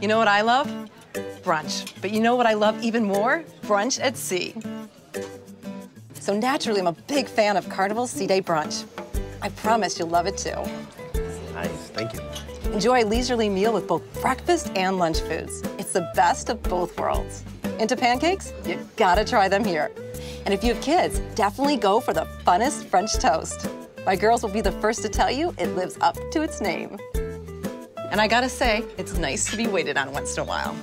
You know what I love? Brunch. But you know what I love even more? Brunch at sea. So naturally, I'm a big fan of Carnival's Sea Day Brunch. I promise you'll love it too. Nice, thank you. Enjoy a leisurely meal with both breakfast and lunch foods. It's the best of both worlds. Into pancakes? You gotta try them here. And if you have kids, definitely go for the funnest French toast. My girls will be the first to tell you it lives up to its name. And I gotta say, it's nice to be waited on once in a while.